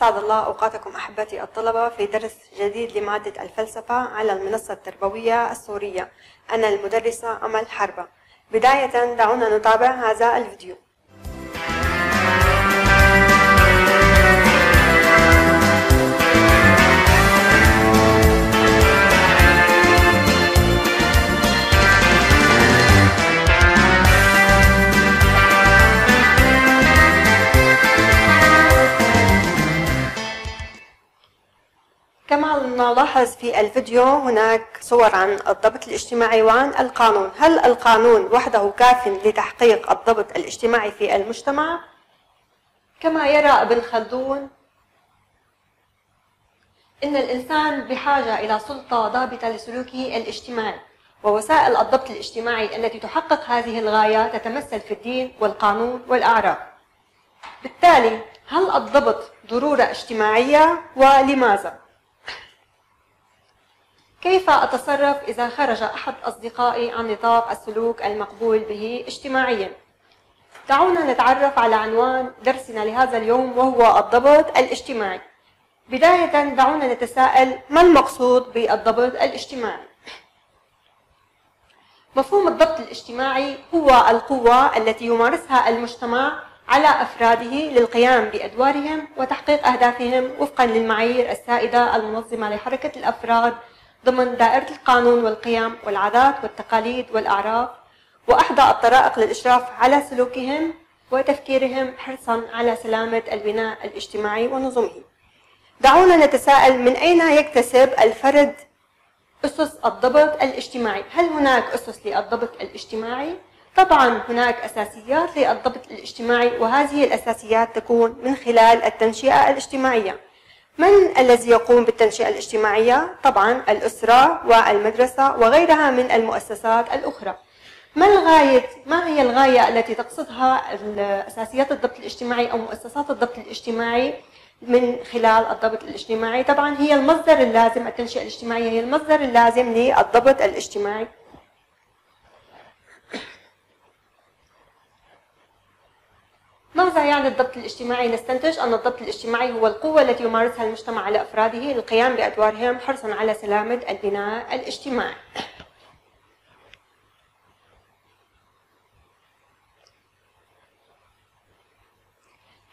أسعد الله أوقاتكم أحبتي الطلبة في درس جديد لمادة الفلسفة على المنصة التربوية السورية. أنا المدرسة أمل حربة. بداية دعونا نتابع هذا الفيديو. نلاحظ في الفيديو هناك صور عن الضبط الاجتماعي وعن القانون هل القانون وحده كاف لتحقيق الضبط الاجتماعي في المجتمع؟ كما يرى ابن خلدون إن الإنسان بحاجة إلى سلطة ضابطة لسلوكه الاجتماعي ووسائل الضبط الاجتماعي التي تحقق هذه الغاية تتمثل في الدين والقانون والأعراف بالتالي هل الضبط ضرورة اجتماعية ولماذا؟ كيف أتصرف إذا خرج أحد أصدقائي عن نطاق السلوك المقبول به اجتماعيا؟ دعونا نتعرف على عنوان درسنا لهذا اليوم وهو الضبط الاجتماعي. بداية دعونا نتساءل ما المقصود بالضبط الاجتماعي؟ مفهوم الضبط الاجتماعي هو القوة التي يمارسها المجتمع على أفراده للقيام بأدوارهم وتحقيق أهدافهم وفقا للمعايير السائدة المنظمة لحركة الأفراد ضمن دائرة القانون والقيم والعادات والتقاليد والأعراف وأحدى الطرائق للإشراف على سلوكهم وتفكيرهم حرصا على سلامة البناء الاجتماعي ونظمه. دعونا نتساءل من أين يكتسب الفرد أسس الضبط الاجتماعي؟ هل هناك أسس للضبط الاجتماعي؟ طبعا هناك أساسيات للضبط الاجتماعي وهذه الأساسيات تكون من خلال التنشئة الاجتماعية. من الذي يقوم بالتنشئة الاجتماعية؟ طبعا الأسرة والمدرسة وغيرها من المؤسسات الأخرى. ما الغاية؟ ما هي الغاية التي تقصدها أساسيات الضبط الاجتماعي أو مؤسسات الضبط الاجتماعي من خلال الضبط الاجتماعي؟ طبعا هي المصدر اللازم التنشئة الاجتماعية هي المصدر اللازم للضبط الاجتماعي ماذا يعني الضبط الاجتماعي؟ نستنتج أن الضبط الاجتماعي هو القوة التي يمارسها المجتمع على أفراده للقيام بأدوارهم حرصا على سلامة البناء الاجتماعي.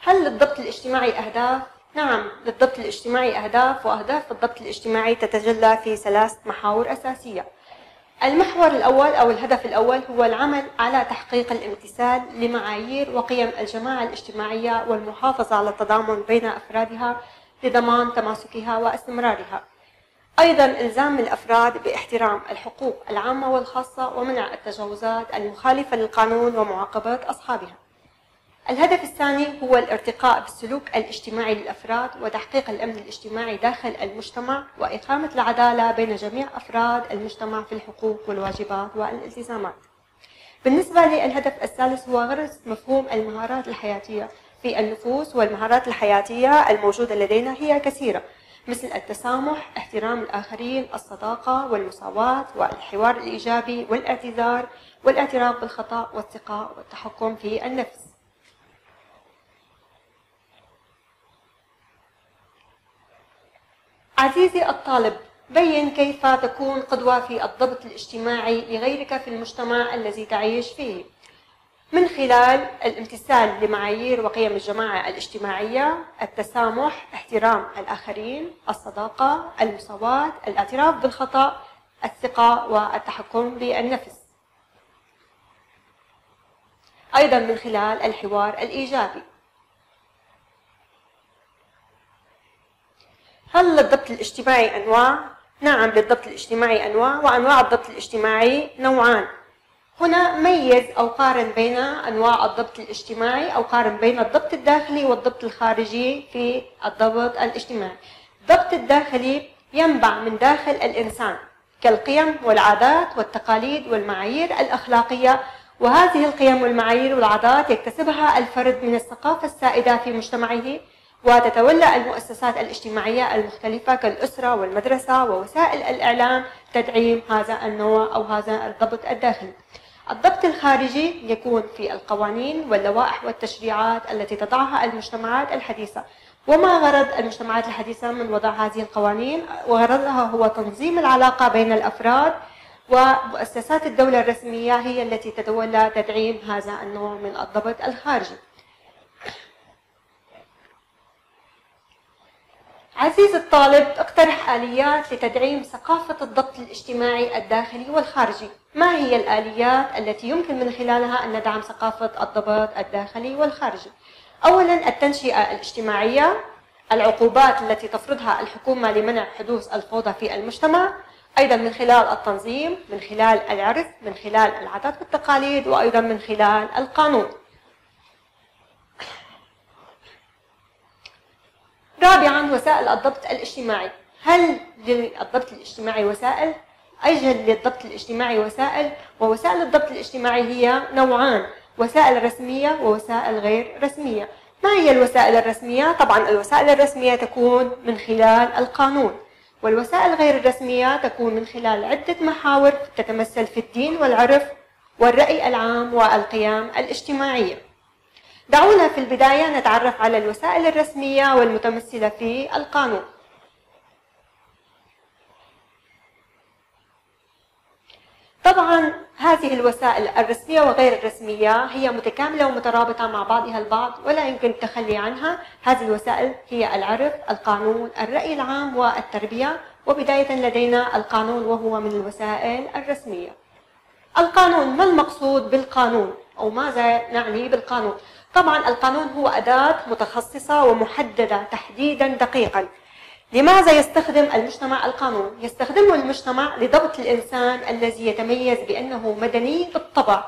هل للضبط الاجتماعي أهداف؟ نعم للضبط الاجتماعي أهداف وأهداف الضبط الاجتماعي تتجلى في ثلاث محاور أساسية المحور الأول أو الهدف الأول هو العمل على تحقيق الامتثال لمعايير وقيم الجماعة الاجتماعية والمحافظة على التضامن بين أفرادها لضمان تماسكها واستمرارها. أيضا إلزام الأفراد باحترام الحقوق العامة والخاصة ومنع التجاوزات المخالفة للقانون ومعاقبة أصحابها. الهدف الثاني هو الارتقاء بالسلوك الاجتماعي للأفراد وتحقيق الأمن الاجتماعي داخل المجتمع وإقامة العدالة بين جميع أفراد المجتمع في الحقوق والواجبات والالتزامات. بالنسبة للهدف الثالث هو غرس مفهوم المهارات الحياتية في النفوس والمهارات الحياتية الموجودة لدينا هي كثيرة مثل التسامح، احترام الآخرين، الصداقة والمساواة والحوار الإيجابي والإعتذار والإعتراف بالخطأ والثقة والتحكم في النفس. عزيزي الطالب بين كيف تكون قدوة في الضبط الاجتماعي لغيرك في المجتمع الذي تعيش فيه؟ من خلال الامتثال لمعايير وقيم الجماعة الاجتماعية التسامح احترام الآخرين الصداقة المساواة الاعتراف بالخطأ الثقة والتحكم بالنفس. أيضا من خلال الحوار الإيجابي. هل للضبط الاجتماعي أنواع؟ نعم للضبط الاجتماعي أنواع وأنواع الضبط الاجتماعي نوعان هنا ميز أو قارن بين أنواع الضبط الاجتماعي أو قارن بين الضبط الداخلي والضبط الخارجي في الضبط الاجتماعي الضبط الداخلي ينبع من داخل الإنسان كالقيم والعادات والتقاليد والمعايير الأخلاقية وهذه القيم والمعايير والعادات يكتسبها الفرد من الثقافة السائدة في مجتمعه وتتولى المؤسسات الاجتماعية المختلفة كالأسرة والمدرسة ووسائل الإعلام تدعيم هذا النوع أو هذا الضبط الداخلي. الضبط الخارجي يكون في القوانين واللوائح والتشريعات التي تضعها المجتمعات الحديثة. وما غرض المجتمعات الحديثة من وضع هذه القوانين؟ وغرضها هو تنظيم العلاقة بين الأفراد ومؤسسات الدولة الرسمية هي التي تتولى تدعيم هذا النوع من الضبط الخارجي. عزيز الطالب اقترح آليات لتدعيم ثقافة الضبط الاجتماعي الداخلي والخارجي. ما هي الآليات التي يمكن من خلالها أن ندعم ثقافة الضبط الداخلي والخارجي؟ أولا التنشئة الاجتماعية العقوبات التي تفرضها الحكومة لمنع حدوث الفوضى في المجتمع. أيضا من خلال التنظيم من خلال العرف من خلال العادات والتقاليد وأيضا من خلال القانون. رابعا وسائل الضبط الاجتماعي هل للضبط الاجتماعي وسائل؟ أجل للضبط الاجتماعي وسائل ووسائل الضبط الاجتماعي هي نوعان وسائل رسمية ووسائل غير رسمية ما هي الوسائل الرسمية؟ طبعا الوسائل الرسمية تكون من خلال القانون والوسائل غير الرسمية تكون من خلال عدة محاور تتمثل في الدين والعرف والرأي العام والقيم الاجتماعية دعونا في البداية نتعرف على الوسائل الرسمية والمتمثلة في القانون. طبعا هذه الوسائل الرسمية وغير الرسمية هي متكاملة ومترابطة مع بعضها البعض ولا يمكن التخلي عنها. هذه الوسائل هي العرف القانون الرأي العام والتربية وبداية لدينا القانون وهو من الوسائل الرسمية. القانون ما المقصود بالقانون؟ أو ماذا نعني بالقانون؟ طبعا القانون هو أداة متخصصة ومحددة تحديدا دقيقا. لماذا يستخدم المجتمع القانون؟ يستخدمه المجتمع لضبط الإنسان الذي يتميز بأنه مدني بالطبع.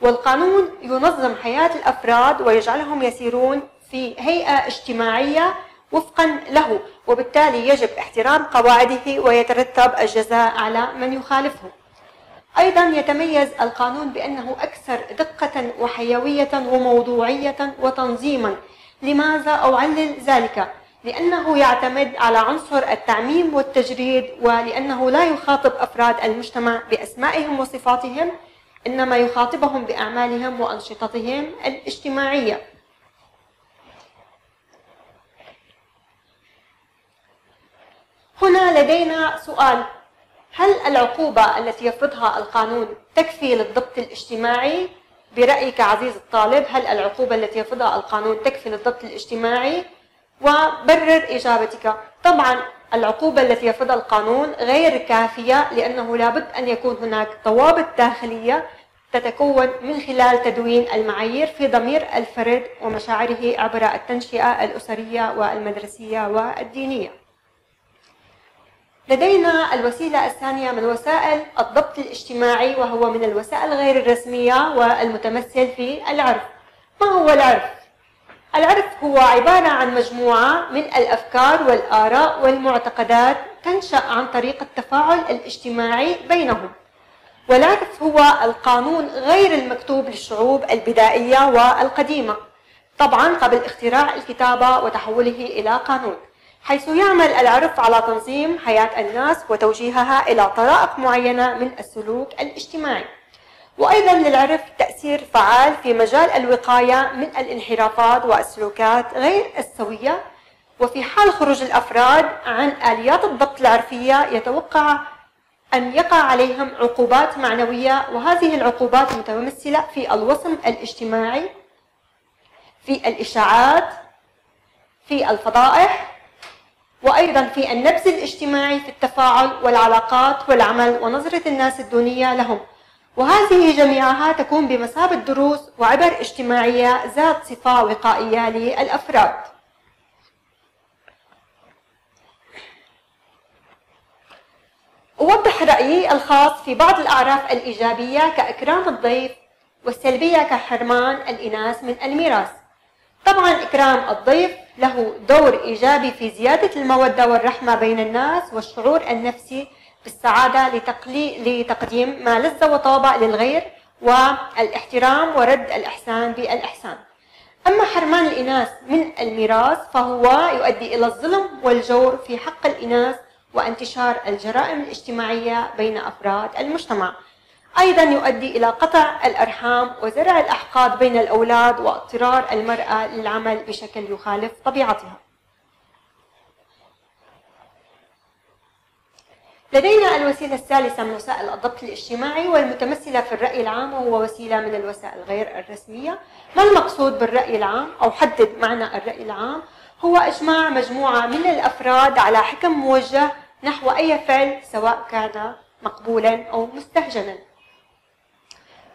والقانون ينظم حياة الأفراد ويجعلهم يسيرون في هيئة اجتماعية وفقا له وبالتالي يجب احترام قواعده ويترتب الجزاء على من يخالفه. أيضا يتميز القانون بأنه أكثر دقة وحيوية وموضوعية وتنظيما. لماذا أعلل ذلك؟ لأنه يعتمد على عنصر التعميم والتجريد ولأنه لا يخاطب أفراد المجتمع بأسمائهم وصفاتهم إنما يخاطبهم بأعمالهم وأنشطتهم الاجتماعية. هنا لدينا سؤال. هل العقوبة التي يفرضها القانون تكفي للضبط الاجتماعي؟ برأيك عزيز الطالب هل العقوبة التي يفرضها القانون تكفي للضبط الاجتماعي؟ وبرر إجابتك طبعا العقوبة التي يفرضها القانون غير كافية لأنه لابد أن يكون هناك ضوابط داخلية تتكون من خلال تدوين المعايير في ضمير الفرد ومشاعره عبر التنشئة الأسرية والمدرسية والدينية لدينا الوسيلة الثانية من وسائل الضبط الاجتماعي وهو من الوسائل غير الرسمية والمتمثل في العرف. ما هو العرف؟ العرف هو عبارة عن مجموعة من الأفكار والآراء والمعتقدات تنشأ عن طريق التفاعل الاجتماعي بينهم. والعرف هو القانون غير المكتوب للشعوب البدائية والقديمة. طبعا قبل اختراع الكتابة وتحوله إلى قانون. حيث يعمل العرف على تنظيم حياة الناس وتوجيهها إلى طرائق معينة من السلوك الاجتماعي. وأيضا للعرف تأثير فعال في مجال الوقاية من الانحرافات والسلوكات غير السوية. وفي حال خروج الأفراد عن آليات الضبط العرفية يتوقع أن يقع عليهم عقوبات معنوية وهذه العقوبات متمثلة في الوصم الاجتماعي في الإشاعات في الفضائح وأيضا في النبذ الاجتماعي في التفاعل والعلاقات والعمل ونظرة الناس الدونية لهم. وهذه جميعها تكون بمثابة دروس وعبر اجتماعية ذات صفة وقائية للأفراد. أوضح رأيي الخاص في بعض الأعراف الإيجابية كإكرام الضيف والسلبية كحرمان الإناث من الميراث. طبعا إكرام الضيف له دور إيجابي في زيادة المودة والرحمة بين الناس والشعور النفسي بالسعادة لتقديم ما لذ وطاب للغير والإحترام ورد الإحسان بالإحسان. أما حرمان الإناث من الميراث فهو يؤدي إلى الظلم والجور في حق الإناث وانتشار الجرائم الاجتماعية بين أفراد المجتمع. أيضا يؤدي إلى قطع الأرحام وزرع الأحقاد بين الأولاد واضطرار المرأة للعمل بشكل يخالف طبيعتها. لدينا الوسيلة الثالثة من وسائل الضبط الاجتماعي والمتمثلة في الرأي العام وهو وسيلة من الوسائل غير الرسمية. ما المقصود بالرأي العام أو حدد معنى الرأي العام؟ هو إجماع مجموعة من الأفراد على حكم موجه نحو أي فعل سواء كان مقبولا أو مستهجنا.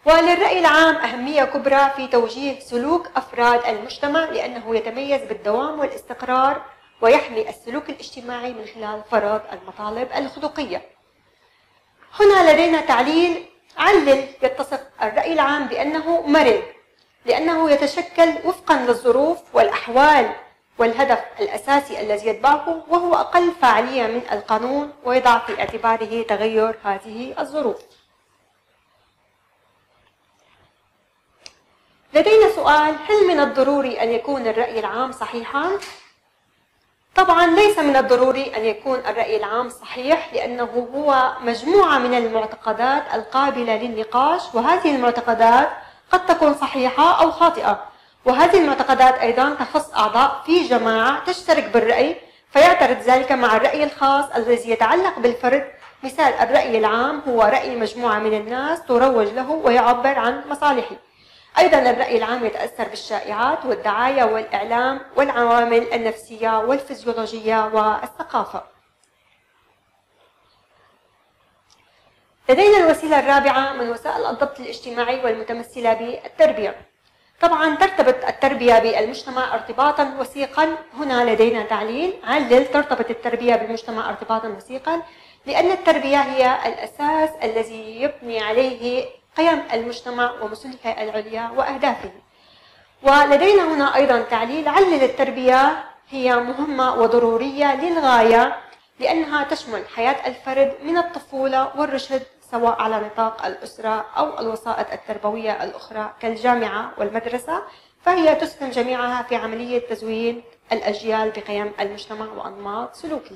وللرأي العام أهمية كبرى في توجيه سلوك أفراد المجتمع لأنه يتميز بالدوام والاستقرار ويحمي السلوك الاجتماعي من خلال فرض المطالب الخلقية. هنا لدينا تعليل علل يتصف الرأي العام بأنه مرن لأنه يتشكل وفقا للظروف والأحوال والهدف الأساسي الذي يتبعه وهو أقل فاعلية من القانون ويضع في اعتباره تغير هذه الظروف. لدينا سؤال هل من الضروري أن يكون الرأي العام صحيحا؟ طبعا ليس من الضروري أن يكون الرأي العام صحيح لأنه هو مجموعة من المعتقدات القابلة للنقاش وهذه المعتقدات قد تكون صحيحة أو خاطئة. وهذه المعتقدات أيضا تخص أعضاء في جماعة تشترك بالرأي فيعترض ذلك مع الرأي الخاص الذي يتعلق بالفرد. مثال الرأي العام هو رأي مجموعة من الناس تروج له ويعبر عن مصالحه. أيضا الرأي العام يتأثر بالشائعات والدعاية والإعلام والعوامل النفسية والفيزيولوجية والثقافة. لدينا الوسيلة الرابعة من وسائل الضبط الاجتماعي والمتمثلة بالتربية. طبعا ترتبط التربية بالمجتمع ارتباطا وثيقا. هنا لدينا تعليل علل ترتبط التربية بالمجتمع ارتباطا وثيقا لأن التربية هي الأساس الذي يبني عليه قيم المجتمع ومصلحه العليا وأهدافه. ولدينا هنا أيضا تعليل علل التربية هي مهمة وضرورية للغاية لأنها تشمل حياة الفرد من الطفولة والرشد سواء على نطاق الأسرة أو الوسائط التربوية الأخرى كالجامعة والمدرسة فهي تسهم جميعها في عملية تزوين الأجيال بقيم المجتمع وأنماط سلوكه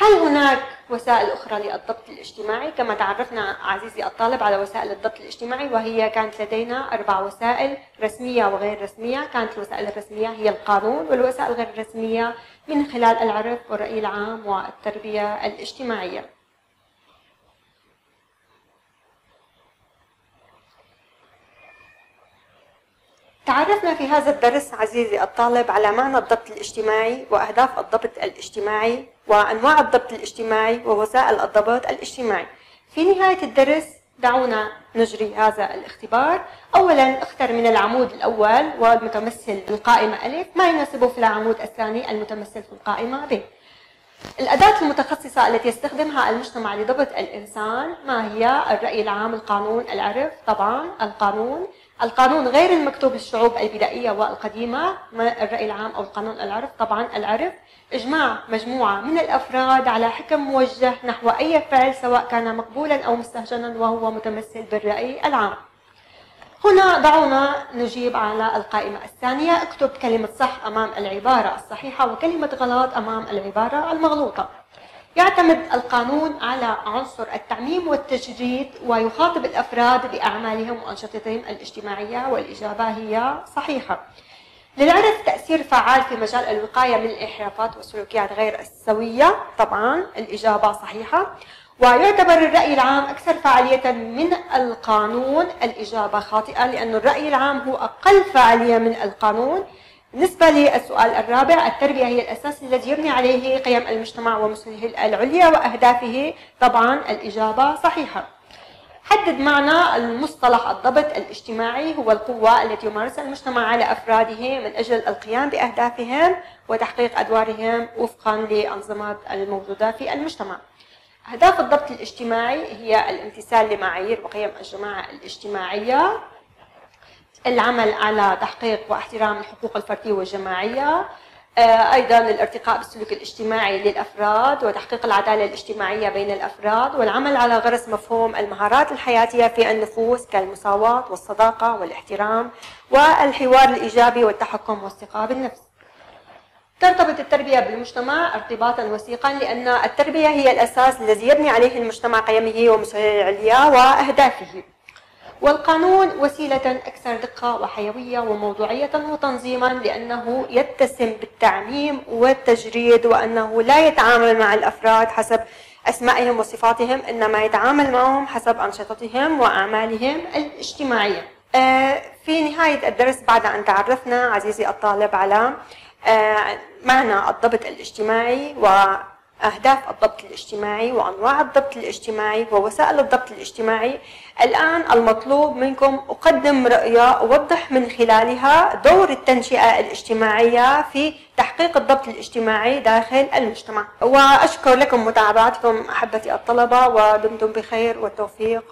هل هناك وسائل أخرى للضبط الاجتماعي؟ كما تعرفنا عزيزي الطالب على وسائل الضبط الاجتماعي وهي كانت لدينا أربع وسائل رسمية وغير رسمية، كانت الوسائل الرسمية هي القانون والوسائل غير الرسمية من خلال العرف والرأي العام والتربية الاجتماعية. تعرفنا في هذا الدرس عزيزي الطالب على معنى الضبط الاجتماعي وأهداف الضبط الاجتماعي وأنواع الضبط الاجتماعي ووسائل الضبط الاجتماعي. في نهاية الدرس دعونا نجري هذا الاختبار. أولا اختر من العمود الأول والمتمثل بالقائمة ألف ما يناسبه في العمود الثاني المتمثل في القائمة ب. الأداة المتخصصة التي يستخدمها المجتمع لضبط الإنسان ما هي؟ الرأي العام القانون العرف طبعا القانون. القانون غير المكتوب للشعوب البدائية والقديمة الرأي العام أو القانون العرف؟ طبعا العرف. إجماع مجموعة من الأفراد على حكم موجه نحو أي فعل سواء كان مقبولا أو مستهجنا وهو متمثل بالرأي العام. هنا دعونا نجيب على القائمة الثانية اكتب كلمة صح أمام العبارة الصحيحة وكلمة غلط أمام العبارة المغلوطة. يعتمد القانون على عنصر التعميم والتجريد ويخاطب الأفراد بأعمالهم وأنشطتهم الاجتماعية والإجابة هي صحيحة. للعرف تأثير فعال في مجال الوقاية من الانحرافات والسلوكيات غير السوية، طبعا الإجابة صحيحة. ويعتبر الرأي العام أكثر فعالية من القانون الإجابة خاطئة لأن الرأي العام هو أقل فعالية من القانون بالنسبة للسؤال الرابع التربية هي الأساس الذي يبني عليه قيم المجتمع ومصلحه العليا وأهدافه. طبعا الإجابة صحيحة. حدد معنى المصطلح الضبط الاجتماعي هو القوة التي يمارسها المجتمع على أفراده من أجل القيام بأهدافهم وتحقيق أدوارهم وفقا لأنظمة الموجودة في المجتمع. أهداف الضبط الاجتماعي هي الامتثال لمعايير وقيم الجماعة الاجتماعية. العمل على تحقيق واحترام الحقوق الفردية والجماعية آه، أيضا الارتقاء بالسلوك الاجتماعي للأفراد وتحقيق العدالة الاجتماعية بين الأفراد والعمل على غرس مفهوم المهارات الحياتية في النفوس كالمساواة والصداقة والاحترام والحوار الإيجابي والتحكم والثقة بالنفس. ترتبط التربية بالمجتمع ارتباطا وثيقا لأن التربية هي الأساس الذي يبني عليه المجتمع قيمه ومسؤوليه العليا وأهدافه. والقانون وسيلة أكثر دقة وحيوية وموضوعية وتنظيما لأنه يتسم بالتعميم والتجريد وأنه لا يتعامل مع الأفراد حسب أسمائهم وصفاتهم إنما يتعامل معهم حسب أنشطتهم وأعمالهم الاجتماعية. آه، في نهاية الدرس بعد أن تعرفنا عزيزي الطالب على آه، معنى الضبط الاجتماعي وأهداف الضبط الاجتماعي وأنواع الضبط الاجتماعي ووسائل الضبط الاجتماعي. الآن المطلوب منكم أقدم رؤية أوضح من خلالها دور التنشئة الاجتماعية في تحقيق الضبط الاجتماعي داخل المجتمع. وأشكر لكم متابعتكم أحبتي الطلبة ودمتم بخير والتوفيق.